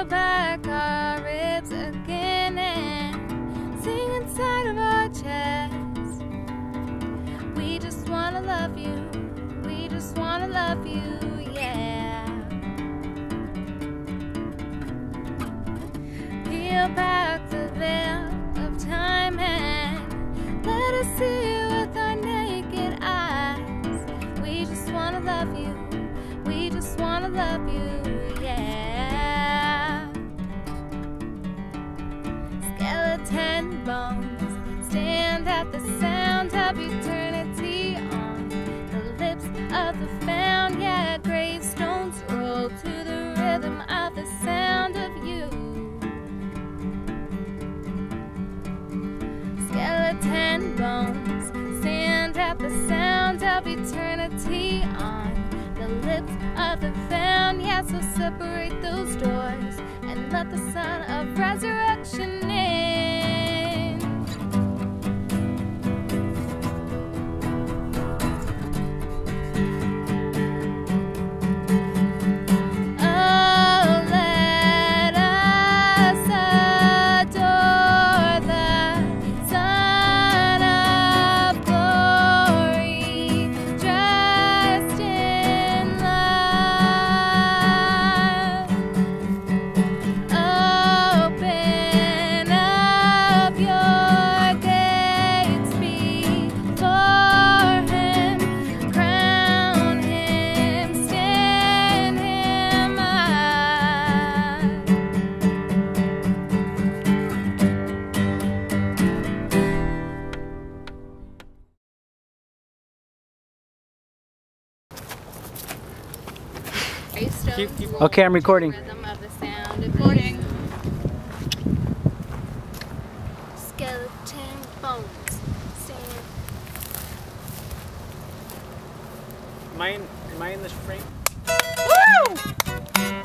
peel back our ribs again and sing inside of our chest. We just wanna love you, we just wanna love you, yeah. Peel back the veil of time and let us see you with our naked eyes. We just wanna love you, we just wanna love you. Skeleton bones stand at the sound of eternity on the lips of the found. Yeah, gravestones roll to the rhythm of the sound of you. Skeleton bones stand at the sound of eternity on the lips of the found. Yeah, so separate those doors and let the sun of resurrection Keep- keep- Okay, I'm recording. Rhythm of the sound of Recording. Skeleton bones stand. Am I in, am I in this frame? Woo!